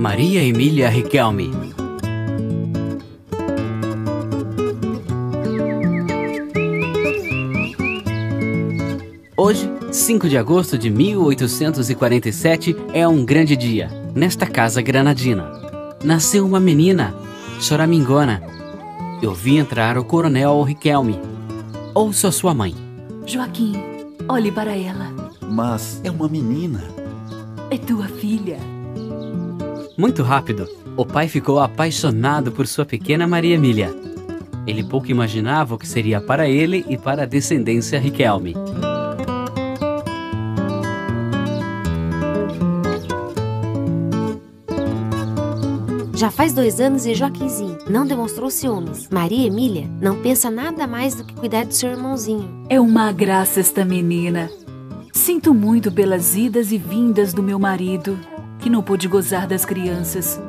Maria Emília Riquelme. Hoje, 5 de agosto de 1847, é um grande dia, nesta casa granadina. Nasceu uma menina, choramingona. Eu vi entrar o coronel Riquelme. Ouço a sua mãe. Joaquim, olhe para ela. Mas é uma menina. É tua filha. Muito rápido, o pai ficou apaixonado por sua pequena Maria Emília. Ele pouco imaginava o que seria para ele e para a descendência Riquelme. Já faz dois anos e Joaquinzinho não demonstrou ciúmes. Maria Emília não pensa nada mais do que cuidar do seu irmãozinho. É uma graça esta menina. Sinto muito pelas idas e vindas do meu marido, que não pôde gozar das crianças.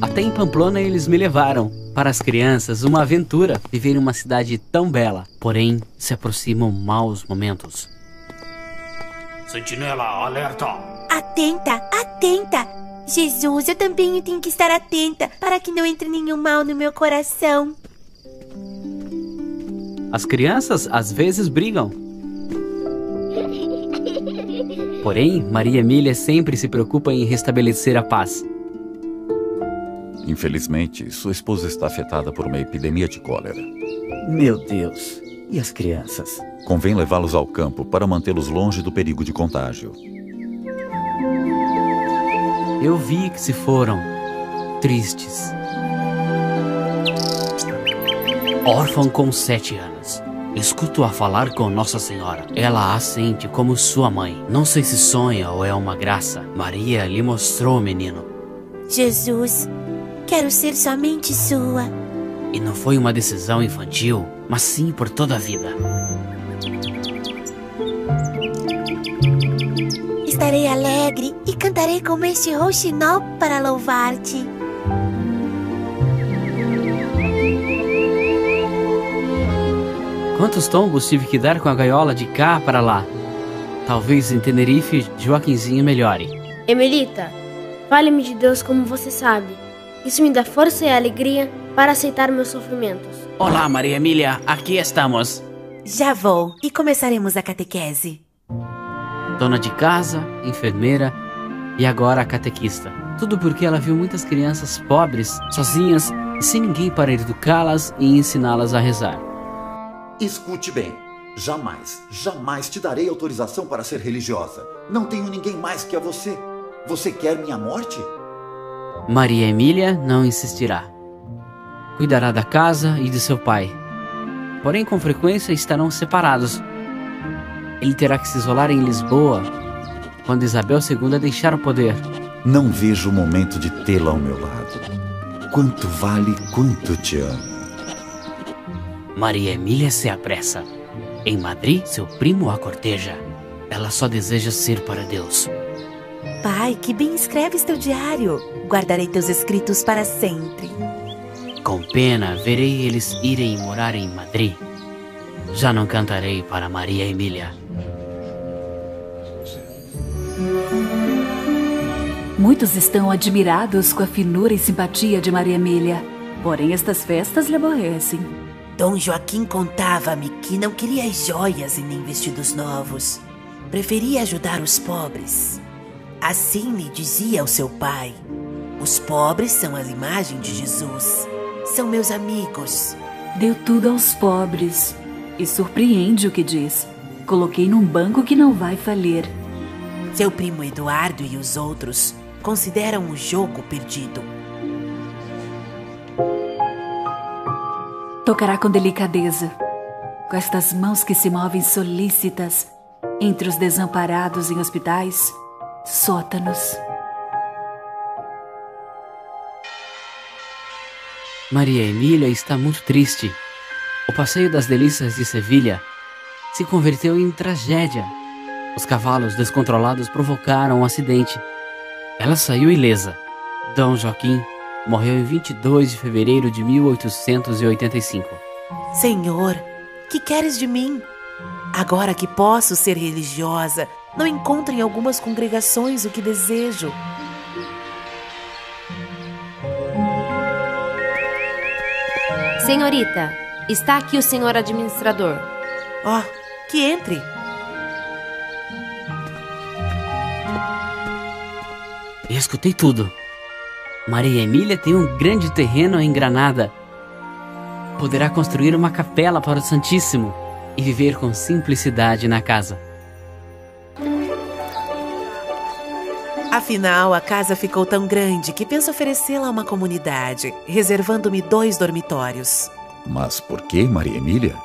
Até em Pamplona eles me levaram. Para as crianças, uma aventura viver em uma cidade tão bela. Porém, se aproximam maus momentos. Sentinela, alerta! Atenta, atenta! Jesus, eu também tenho que estar atenta para que não entre nenhum mal no meu coração. As crianças às vezes brigam. Porém, Maria Emília sempre se preocupa em restabelecer a paz. Infelizmente, sua esposa está afetada por uma epidemia de cólera. Meu Deus, e as crianças? Convém levá-los ao campo para mantê-los longe do perigo de contágio. Eu vi que se foram tristes. Órfão com sete anos. Escuto-a falar com Nossa Senhora. Ela a sente como sua mãe. Não sei se sonha ou é uma graça. Maria lhe mostrou o menino. Jesus, quero ser somente sua. E não foi uma decisão infantil, mas sim por toda a vida. Estarei alegre e cantarei como este rouxinol para louvar-te. Quantos tombos tive que dar com a gaiola de cá para lá? Talvez em Tenerife Joaquinzinho melhore. Emelita, fale-me de Deus como você sabe. Isso me dá força e alegria para aceitar meus sofrimentos. Olá, Maria Emília, aqui estamos. Já vou e começaremos a catequese. Dona de casa, enfermeira e agora a catequista. Tudo porque ela viu muitas crianças pobres, sozinhas e sem ninguém para educá-las e ensiná-las a rezar. Escute bem. Jamais, jamais te darei autorização para ser religiosa. Não tenho ninguém mais que a você. Você quer minha morte? Maria Emília não insistirá. Cuidará da casa e de seu pai. Porém, com frequência estarão separados. Ele terá que se isolar em Lisboa quando Isabel II deixar o poder. Não vejo o momento de tê-la ao meu lado. Quanto vale, quanto te amo. Maria Emília se apressa. Em Madrid, seu primo a corteja. Ela só deseja ser para Deus. Pai, que bem escreves teu diário. Guardarei teus escritos para sempre. Com pena, verei eles irem morar em Madrid. Já não cantarei para Maria Emília. Muitos estão admirados com a finura e simpatia de Maria Emília. Porém, estas festas lhe aborrecem. Dom Joaquim contava-me que não queria joias e nem vestidos novos. Preferia ajudar os pobres. Assim lhe dizia ao seu pai: Os pobres são a imagem de Jesus. São meus amigos. Deu tudo aos pobres. E surpreende o que diz. Coloquei num banco que não vai falir. Seu primo Eduardo e os outros consideram o jogo perdido. Tocará com delicadeza, com estas mãos que se movem solícitas entre os desamparados em hospitais, sótanos. Maria Emília está muito triste. O passeio das delícias de Sevilha se converteu em tragédia. Os cavalos descontrolados provocaram um acidente. Ela saiu ilesa. Dom Joaquim morreu em 22 de fevereiro de 1885. Senhor, que queres de mim? Agora que posso ser religiosa, não encontro em algumas congregações o que desejo. Senhorita, está aqui o senhor administrador. Ó, oh, que entre. Eu escutei tudo. Maria Emília tem um grande terreno em Granada. Poderá construir uma capela para o Santíssimo e viver com simplicidade na casa. Afinal, a casa ficou tão grande que penso oferecê-la a uma comunidade, reservando-me dois dormitórios. Mas por que Maria Emília?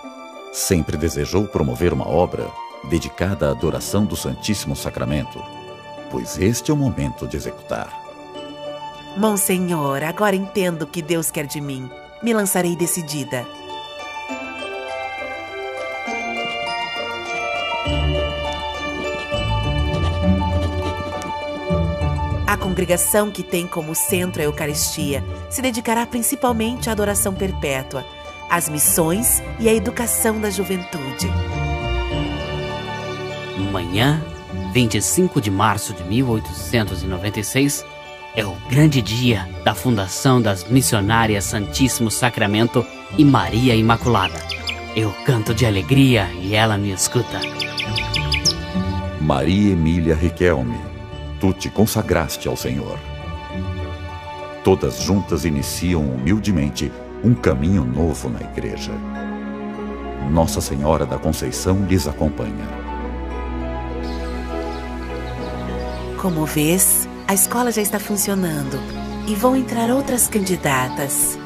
Sempre desejou promover uma obra dedicada à adoração do Santíssimo Sacramento, pois este é o momento de executar. Monsenhor, agora entendo o que Deus quer de mim. Me lançarei decidida. A congregação que tem como centro a Eucaristia se dedicará principalmente à adoração perpétua, às missões e à educação da juventude. Manhã, 25 de março de 1896, é o grande dia da fundação das Missionárias Santíssimo Sacramento e Maria Imaculada. Eu canto de alegria e ela me escuta. Maria Emília Riquelme tu te consagraste ao Senhor. Todas juntas iniciam humildemente um caminho novo na igreja. Nossa Senhora da Conceição lhes acompanha. Como vês, a escola já está funcionando e vão entrar outras candidatas.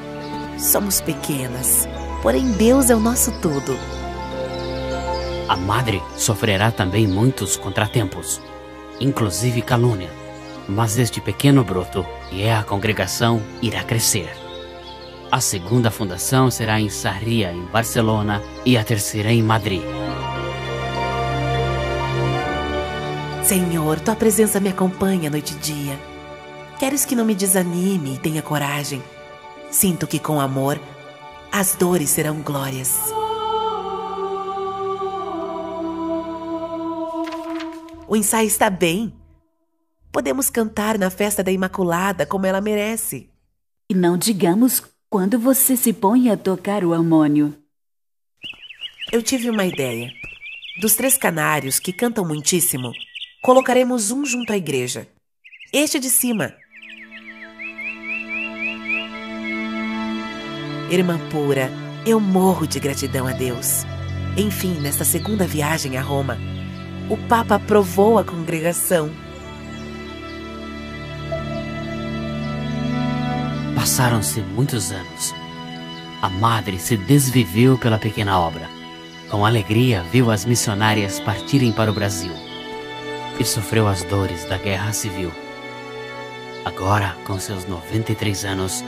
Somos pequenas, porém Deus é o nosso tudo. A madre sofrerá também muitos contratempos inclusive calúnia. Mas este pequeno broto, e é a congregação, irá crescer. A segunda fundação será em Sarria, em Barcelona, e a terceira em Madrid. Senhor, tua presença me acompanha noite e dia. Queres que não me desanime e tenha coragem. Sinto que com amor as dores serão glórias. O ensaio está bem. Podemos cantar na festa da Imaculada como ela merece. E não digamos quando você se põe a tocar o harmônio. Eu tive uma ideia. Dos três canários que cantam muitíssimo, colocaremos um junto à igreja. Este de cima. Irmã pura, eu morro de gratidão a Deus. Enfim, nesta segunda viagem a Roma, o Papa aprovou a congregação. Passaram-se muitos anos. A madre se desviveu pela pequena obra. Com alegria, viu as missionárias partirem para o Brasil e sofreu as dores da guerra civil. Agora, com seus 93 anos,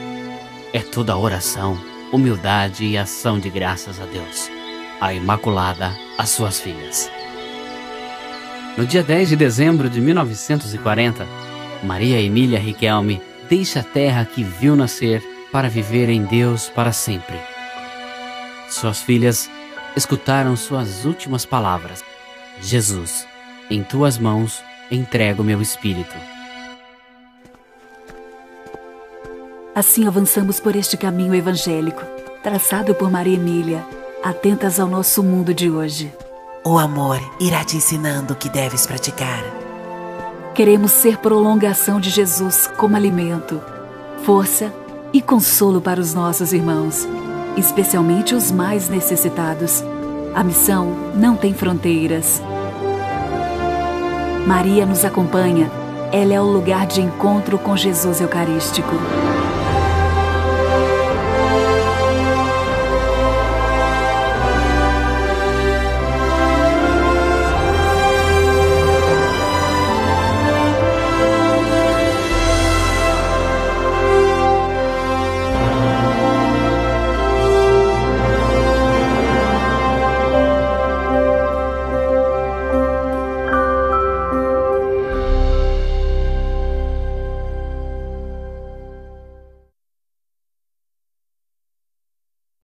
é toda oração, humildade e ação de graças a Deus, a Imaculada, as suas filhas. No dia 10 de dezembro de 1940, Maria Emília Riquelme deixa a terra que viu nascer para viver em Deus para sempre. Suas filhas escutaram suas últimas palavras: Jesus, em tuas mãos entrego meu espírito. Assim avançamos por este caminho evangélico, traçado por Maria Emília, atentas ao nosso mundo de hoje. O amor irá te ensinando o que deves praticar. Queremos ser prolongação de Jesus como alimento, força e consolo para os nossos irmãos, especialmente os mais necessitados. A missão não tem fronteiras. Maria nos acompanha. Ela é o lugar de encontro com Jesus Eucarístico.